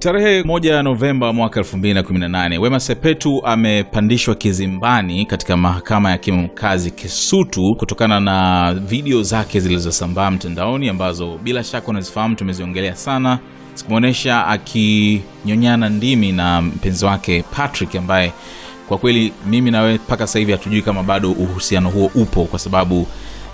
Tarehe moja ya Novemba mwaka 2018 Wema Sepetu amepandishwa kizimbani katika mahakama ya hakimu mkazi Kisutu kutokana na video zake zilizosambaa mtandaoni ambazo bila shaka unazifahamu, tumeziongelea sana, zikumwonyesha akinyonyana ndimi na mpenzi wake Patrick ambaye kwa kweli mimi na wewe mpaka sasa hivi hatujui kama bado uhusiano huo upo kwa sababu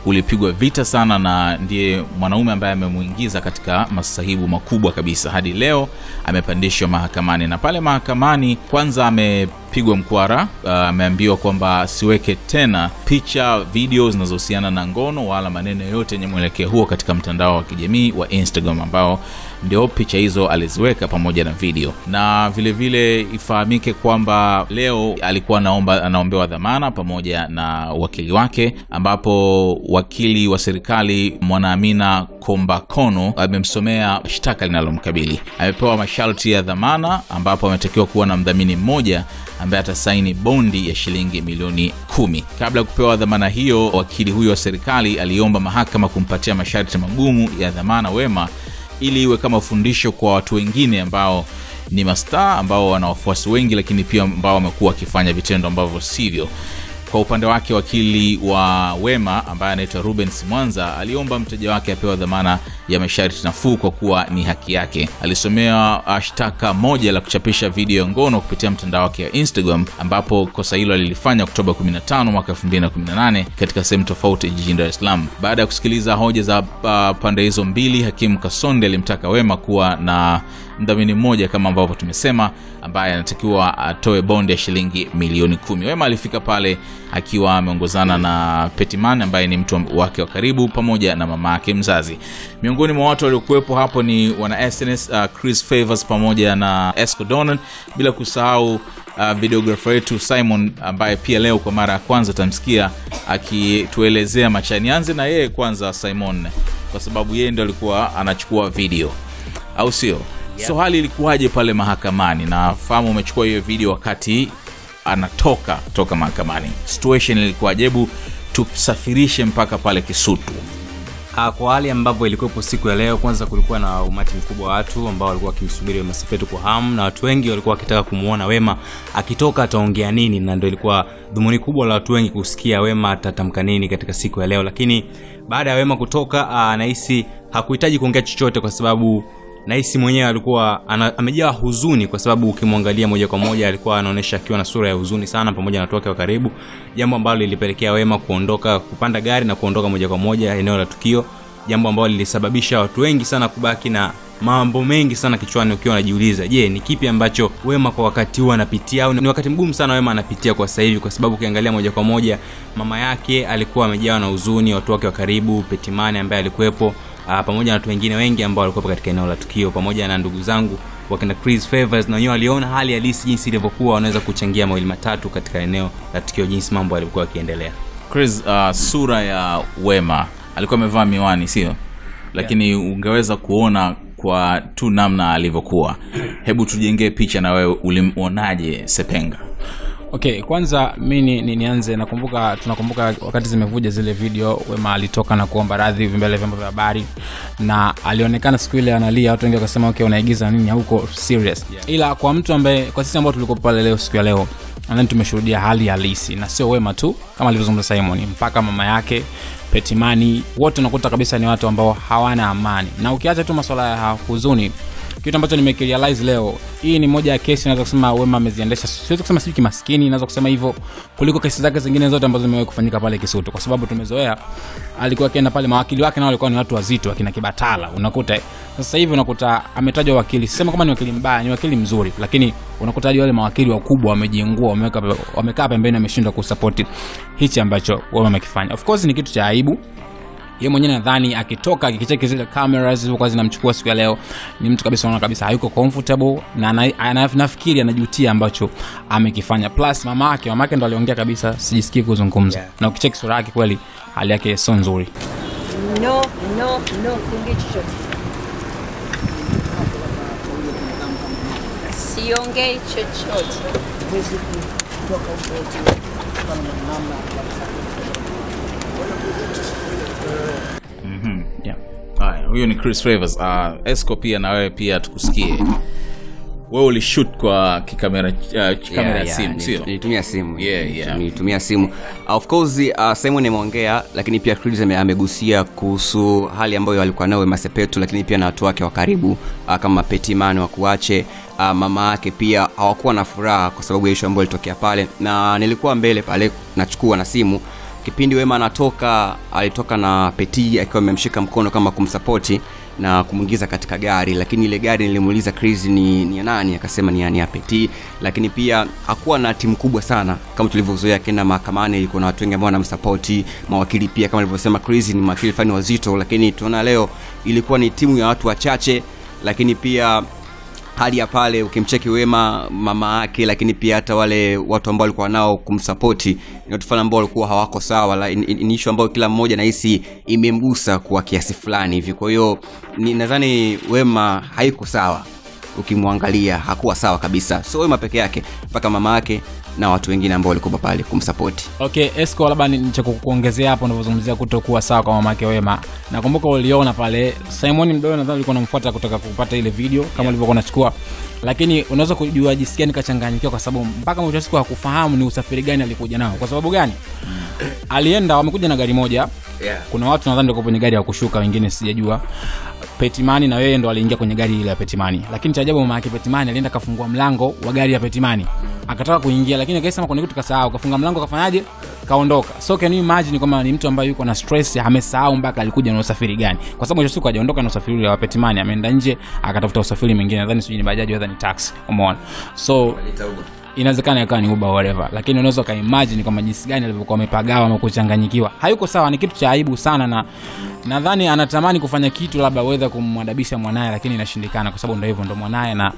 ulipigwa vita sana na ndiye mwanaume ambaye amemwingiza katika masahibu makubwa kabisa. Hadi leo amepandishwa mahakamani na pale mahakamani kwanza amepigwa mkwara ameambiwa uh, ameambiwa kwamba siweke tena picha video zinazohusiana na ngono wala maneno yoyote yenye mwelekeo huo katika mtandao wa kijamii wa instagram ambao ndio picha hizo aliziweka pamoja na video. Na vilevile vile ifahamike kwamba leo alikuwa naomba anaombewa dhamana pamoja na wakili wake ambapo wakili wa serikali mwanaamina kombakono amemsomea shtaka linalomkabili. Amepewa masharti ya dhamana ambapo ametakiwa kuwa na mdhamini mmoja ambaye atasaini bondi ya shilingi milioni kumi. Kabla ya kupewa dhamana hiyo wakili huyo wa serikali aliomba mahakama kumpatia masharti magumu ya dhamana wema ili iwe kama fundisho kwa watu wengine ambao ni mastaa ambao wana wafuasi wengi lakini pia ambao wamekuwa wakifanya vitendo ambavyo sivyo kwa upande wake wakili wa wema ambaye anaitwa rubens mwanza aliomba mteja wake apewa dhamana ya masharti nafuu kwa kuwa ni haki yake. Alisomewa shtaka moja la kuchapisha video ya ngono kupitia mtandao wake wa instagram ambapo kosa hilo alilifanya oktoba 15 mwaka 2018 katika sehemu tofauti jijini dar es salaam. Baada ya kusikiliza hoja za uh, pande hizo mbili hakimu kasonde alimtaka wema kuwa na mdhamini mmoja kama ambavyo tumesema ambaye anatakiwa atoe bondi ya shilingi milioni kumi. Wema alifika pale akiwa ameongozana na petiman ambaye ni mtu wake wa karibu pamoja na mama yake mzazi. Miongoni mwa watu waliokuwepo hapo ni wana sns uh, chris favors pamoja na esco bila kusahau uh, videografa wetu simon ambaye pia leo kwa mara ya kwanza tamsikia akituelezea machanianze na yeye kwanza simon kwa sababu yeye ndo alikuwa anachukua video au sio yeah. so hali ilikuwaje pale mahakamani? Na fahamu umechukua hiyo video wakati anatoka toka mahakamani. Situation ilikuwaje? Hebu tusafirishe mpaka pale kisutu. Ah, kwa hali ambavyo ilikuwepo siku ya leo kwanza kulikuwa na umati mkubwa wa watu ambao walikuwa wakimsubiri wema sepetu kwa hamu na watu wengi walikuwa wakitaka kumwona wema akitoka ataongea nini na ndo ilikuwa dhumuni kubwa la watu wengi kusikia wema atatamka nini katika siku ya leo. Lakini baada ya wema kutoka anahisi nahisi hakuhitaji kuongea chochote kwa sababu nahisi mwenyewe alikuwa amejaa huzuni kwa sababu ukimwangalia moja kwa moja alikuwa anaonyesha akiwa na sura ya huzuni sana pamoja na watu wake wa karibu jambo ambalo lilipelekea wema kuondoka kupanda gari na kuondoka moja kwa moja eneo la tukio jambo ambalo lilisababisha watu wengi sana kubaki na mambo mengi sana kichwani ukiwa unajiuliza je ni kipi ambacho wema kwa wakati huu anapitia au ni wakati mgumu sana wema anapitia kwa sasa hivi? Kwa sababu ukiangalia moja kwa moja mama yake alikuwa amejawa na huzuni watu wake wa karibu petimani ambaye alikuwepo uh, pamoja na watu wengine wengi ambao walikuwepo katika eneo la tukio pamoja na ndugu zangu wakina Chris Favors na wenyewe waliona hali halisi jinsi ilivyokuwa wanaweza kuchangia mawili matatu katika eneo la tukio jinsi mambo yalivyokuwa yakiendelea. Chris uh, sura ya wema alikuwa amevaa miwani sio? Lakini yeah. ungeweza kuona kwa tu namna alivyokuwa. Hebu tujengee picha na wewe ulimwonaje sepenga okay kwanza mi ni, ni, nianze nakumbuka tunakumbuka wakati zimevuja zile video wema alitoka na kuomba radhi mbele vyombo vya habari na alionekana siku ile analia watu wengi wakasema okay unaigiza nini hauko serious. Yeah. ila kwa mtu ambaye kwa sisi ambao tulikuwa pale leo siku ya leo nadhani tumeshuhudia hali halisi na sio wema tu kama alivyozungumza simon mpaka mama yake petimani wote unakuta kabisa ni watu ambao hawana amani. Na ukiacha tu maswala ya huzuni kitu ambacho nimekirealize leo hii ni moja ya kesi naweza kusema wema ameziendesha. Siwezi kusema sijui kimaskini naweza kusema hivyo kuliko kesi zake zingine zote ambazo zimewahi kufanyika pale kisutu kwa sababu tumezoea alikuwa akienda pale mawakili wake nao walikuwa ni watu wazito akina kibatala unakuta. Sasa hivi unakuta ametajwa wakili sema kama ni wakili mbaya ni wakili mzuri lakini unakuta hadi wale mawakili wakubwa wamejiingua wamekaa pembeni wameshindwa kusapoti hichi ambacho wema amekifanya. Of course ni kitu cha aibu ye mwenyewe nadhani akitoka akicheki zile cameras zilizokuwa zinamchukua siku ya leo ni mtu kabisa unaona kabisa hayuko comfortable na anafikiri nafikiri anajutia ambacho amekifanya. Plus mama yake mama yake ndo aliongea kabisa sijisikii kuzungumza. Yeah. na ukicheki sura yake kweli hali yake sio nzuri. No, no, no, siongei chochote. Siongei chochote. huwezi kutoka huko eti kama na yeah. haya huyo ni chris Favors. Uh, esco pia na wewe pia tukusikie. Wewe ulishut kwa kikamera uh, Yeah, yeah, simu sio? nilitumia simu. Yeah, yeah. nilitumia simu. Uh, of course uh, simon ameongea lakini pia Chris amegusia kuhusu hali ambayo alikuwa nao Wema Sepetu lakini pia na watu wake wa karibu uh, kama Petiman wa kuache. Uh, mama yake pia hawakuwa na furaha kwa sababu ya ishu ambayo ilitokea pale. Na nilikuwa mbele pale nachukua na simu kipindi wema anatoka alitoka na peti akiwa amemshika mkono kama kumsapoti na kumwingiza katika gari. Lakini ile gari nilimuuliza chris ni, ni nani? Akasema ni ni ya lakini pia hakuwa na timu kubwa sana kama tulivyozoea akienda mahakamani ilikuwa na watu wengi ambao wanamsapoti mawakili pia kama alivyosema chris ni mawakili fani wazito. Lakini tunaona leo ilikuwa ni timu ya watu wachache lakini pia hali ya pale ukimcheki wema mama yake lakini pia hata wale watu ambao walikuwa nao kumsapoti ni watu fulani ambao walikuwa hawako sawa. Ni ishu ambayo kila mmoja nahisi imemgusa kwa kiasi fulani hivi. Kwa hiyo nadhani wema haiko sawa. Ukimwangalia hakuwa sawa kabisa. So wema peke yake mpaka mama yake na watu wengine ambao walikuwa pale kumsapoti okay esco labda ni- cha kukuongezea hapo unavyozungumzia kutokuwa sawa kwa mamake wema. Nakumbuka uliona pale simon mdogo nadhani ulikuwa unamfuata kutoka kupata ile video kama yeah. ulivyokuwa unachukua. Lakini unaweza kujua jisikia nikachanganyikiwa kwa sababu mpaka mwisho siku hakufahamu ni usafiri gani alikuja nao. Kwa sababu gani? Alienda wamekuja na gari moja. Yeah. kuna watu nadhani kwenye gari ya kushuka wengine sijajua petimani na yeye ndo aliingia kwenye gari ile ya petimani. Lakini cha ajabu mama yake petimani alienda kafungua mlango wa gari ya petimani. Akataka kuingia lakini akasema kuna kitu kasahau. Kafunga mlango kafanyaje kaondoka. So can you imagine kwamba ni mtu ambaye yuko na stress amesahau mpaka alikuja na usafiri gani? Kwa sababu mwisho siku hajaondoka na usafiri ule wa petimani ameenda nje akatafuta usafiri mwingine. Nadhani sijui ni bajaji au ni taxi. Umeona? So inawezekana ikawa ni uba whatever. Lakini unaweza ukaimagine kwamba jinsi gani alivyokuwa amepagawa ama kuchanganyikiwa. Hayuko sawa ni kitu cha aibu sana na nadhani anatamani kufanya kitu labda weza kumwadabisha mwanaye lakini inashindikana kwa sababu ndo hivyo ndo mwanaye na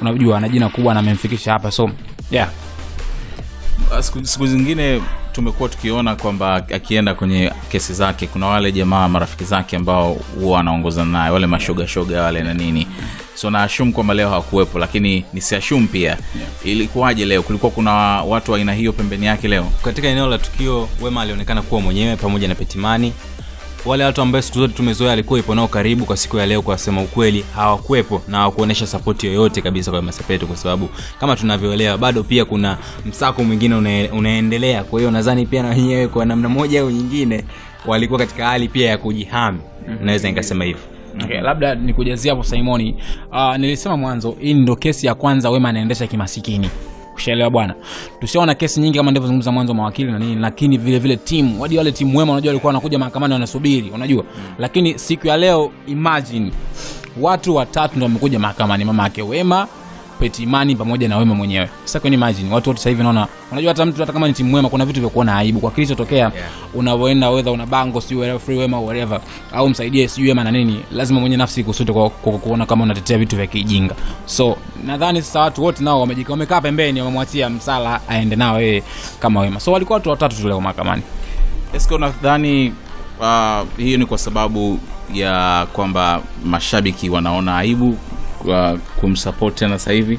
unajua ana jina kubwa na amemfikisha hapa so yeah. Siku, siku zingine tumekuwa tukiona kwamba akienda kwenye kesi zake kuna wale jamaa marafiki zake ambao huwa anaongozana naye wale mashogashoga wale na nini so naashum kwamba leo hawakuwepo lakini nisiashum pia. Ilikuwaje leo? Kulikuwa kuna watu wa aina hiyo pembeni yake leo? Katika eneo la tukio wema alionekana kuwa mwenyewe pamoja na petimani. Wale watu ambao siku zote tumezoea alikuwa ipo nao karibu kwa siku ya leo kwa sema ukweli hawakuwepo na hawakuonyesha sapoti yoyote kabisa kwa masepetu kwa sababu kama tunavyoelewa bado pia kuna msako mwingine une, unaendelea. Kwa hiyo nadhani pia na wenyewe kwa namna moja au nyingine walikuwa katika hali pia ya kujihami. Naweza nikasema hivyo okay, labda nikujazia hapo simoni. Uh, nilisema mwanzo hii ndo kesi ya kwanza wema anaendesha kimasikini. Ushaelewa bwana? Tushaona kesi nyingi kama ndivyozungumza mwanzo mawakili na nini lakini vile vile timu wadi wale timu wema unajua walikuwa wanakuja mahakamani wanasubiri unajua? Lakini siku ya leo imagine watu watatu ndo wamekuja mahakamani mama ake wema petimani pamoja na wema mwenyewe. Sasa kwenye imagine watu wote sasa hivi naona unajua hata mtu hata kama ni timu wema kuna vitu vya kuona aibu. Kwa kilichotokea yeah. unavyoenda wedha una bango sijui whatever, free wema whatever au msaidie sijui wema na nini lazima mwenye nafsi ikusute kwa, kwa, kwa kuona kama unatetea vitu vya kijinga. So nadhani sasa watu wote nao wamejika wamekaa pembeni wamemwachia msala aende nao yeye kama wema. So walikuwa watu watatu tu leo mahakamani. Esko nadhani uh, hiyo ni kwa sababu ya kwamba mashabiki wanaona aibu uh, kumsupport tena sasa hivi.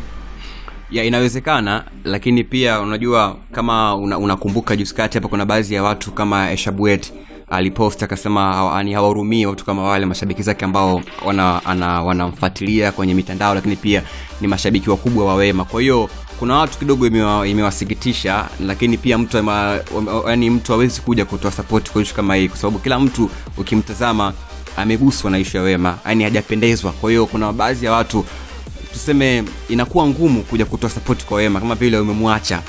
Ya inawezekana lakini pia unajua kama unakumbuka una juskati hapa kuna baadhi ya watu kama eshabuet alipost akasema hawa- ni hawahurumii watu kama wale mashabiki zake ambao wana- wanamfuatilia kwenye mitandao lakini pia ni mashabiki wakubwa wa wema. Kwa hiyo kuna watu kidogo imewa- imewasikitisha lakini pia mtu yani mtu hawezi kuja kutoa sapoti kwa kama hii kwa sababu kila mtu ukimtazama ameguswa na ishu ya wema yani hajapendezwa. Kwa hiyo kuna baadhi ya watu tuseme inakuwa ngumu kuja kutoa sapoti kwa wema. Kama vile umemwacha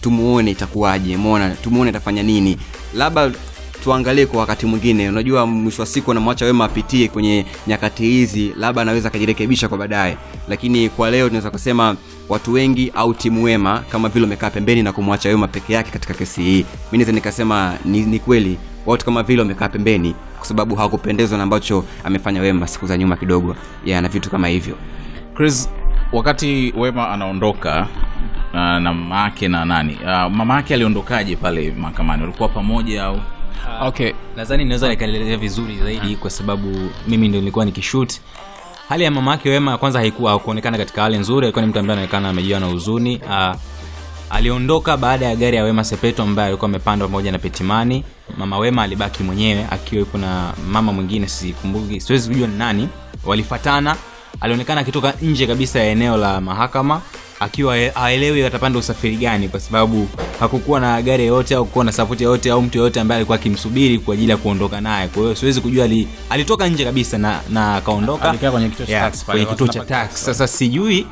tumuone itakuwaje mona tumuone atafanya nini. Labda tuangalie kwa wakati mwingine. Unajua mwisho wa siku anamwacha wema apitie kwenye nyakati hizi labda anaweza akajirekebisha kwa baadaye. Lakini kwa leo tunaweza kusema watu wengi au timu wema kama vile wamekaa pembeni na kumwacha wema peke yake katika kesi hii. Mi naweza nikasema ni, ni kweli watu kama vile wamekaa pembeni kwa sababu hawakupendezwa na ambacho amefanya wema siku za nyuma kidogo ya na vitu kama hivyo. Chris wakati wema anaondoka na, na mama yake na nani? Uh, mama yake aliondokaje pale mahakamani? Walikuwa pamoja au okay. Nadhani naweza nikaelezea vizuri zaidi kwa sababu mimi ndio nilikuwa nikishut hali ya mama yake wema kwanza haikuwa hakuonekana katika hali nzuri alikuwa ni mtu ambaye anaonekana amejiwa na huzuni. Uh, aliondoka baada ya gari ya wema sepeto ambaye alikuwa amepanda pamoja na petimani. Mama wema alibaki mwenyewe akiwa yupo na mama mwingine sikumbuki siwezi kujua ni nani. Walifatana alionekana akitoka nje kabisa ya eneo la mahakama akiwa aelewi haelewi atapanda usafiri gani kwa sababu hakukuwa na gari yoyote au kukuwa na sapoti yoyote au mtu yoyote ambaye alikuwa akimsubiri kwa ajili ya kuondoka naye. Kwa hiyo siwezi kujua ali, alitoka nje kabisa na na akaondoka. Alikaa kwenye kituo cha Yeah, taxi sasa sijui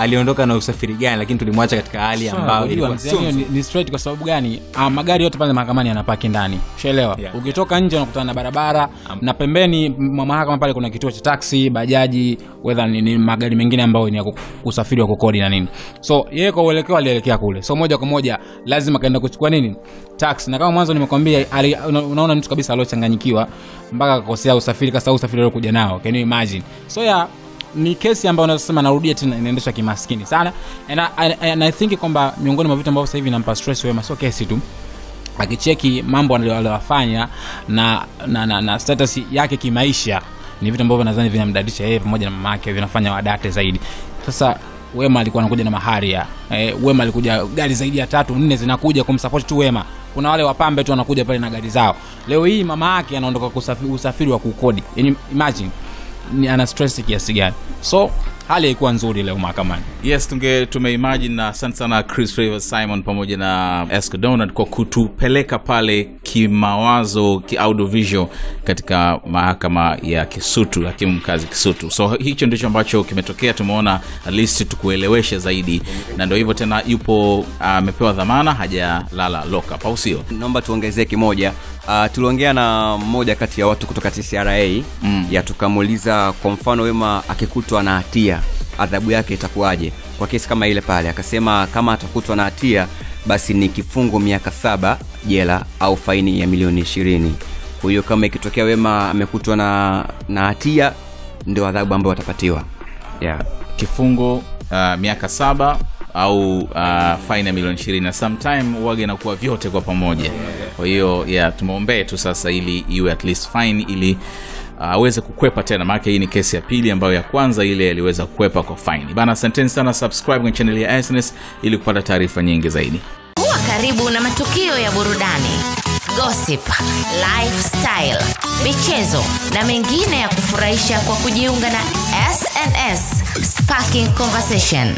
aliondoka na usafiri gani lakini tulimwacha katika hali ambayo ilikuwa ni, ni straight kwa sababu gani? Uh, magari yote pale mahakamani yanapaki ndani ushaelewa? Yeah. ukitoka nje unakutana na barabara um, na pembeni mwa mahakama pale kuna kituo cha taksi bajaji wedha ni, ni magari mengine ambayo ni ya usafiri wa kukodi na nini. So yeye kwa uelekeo alielekea kule. So moja kwa moja lazima kaenda kuchukua nini? Taxi. Na kama mwanzo nimekwambia una- unaona mtu kabisa aliochanganyikiwa mpaka akakosea usafiri kasa usafiri aliokuja nao. Can you imagine? So ya ni kesi ambayo unasema narudia tena inaendesha kimaskini sana. And I, and I think kwamba miongoni mwa vitu ambavyo sasa hivi inampa stress wema sio kesi tu akicheki mambo aliyofanya na, na, na, na status yake kimaisha ni vitu ambavyo nadhani vinamdadisha yeye pamoja na mama yake vinafanya wadate zaidi. Sasa wema alikuwa anakuja na maharia e, wema alikuja gari zaidi ya tatu nne zinakuja kumsapoti tu wema. Kuna wale wapambe tu wanakuja pale na gari zao. Leo hii mama yake anaondoka usafiri wa kukodi. Yani imagine ana stress kiasi gani? So hali haikuwa nzuri leo mahakamani. Yes tunge tumeimagine na asante sana chris Favor simon pamoja na esco donald kwa kutupeleka pale kimawazo kiaudiovisual katika mahakama ya kisutu hakimu mkazi kisutu. So hicho ndicho ambacho kimetokea tumeona at least tukueleweshe zaidi. Na ndo hivyo tena yupo amepewa uh, dhamana hajalala loka au sio? Naomba tuongezee kimoja uh, tuliongea na mmoja kati ya watu kutoka tcra mm. ya tukamuuliza kwa mfano wema akikutwa na hatia adhabu yake itakuwaje kwa kesi kama ile pale akasema kama atakutwa na hatia basi ni kifungo miaka saba jela au faini ya milioni ishirini kwa hiyo kama ikitokea wema amekutwa na na hatia ndio adhabu ambayo watapatiwa yeah. kifungo uh, miaka saba au uh, fine ya milioni ishirini na sometime waga inakuwa vyote kwa pamoja. Kwa hiyo yeah, tumeombee tu sasa ili iwe at least fine ili aweze uh, kukwepa tena. Maanake hii ni kesi ya pili ambayo ya kwanza ile aliweza kukwepa kwa faini bana asanteni sana subscribe kwenye chaneli ya SNS ili kupata taarifa nyingi zaidi. Kuwa karibu na matukio ya burudani. Gossip lifestyle michezo na mengine ya kufurahisha kwa kujiunga na sns sparking conversation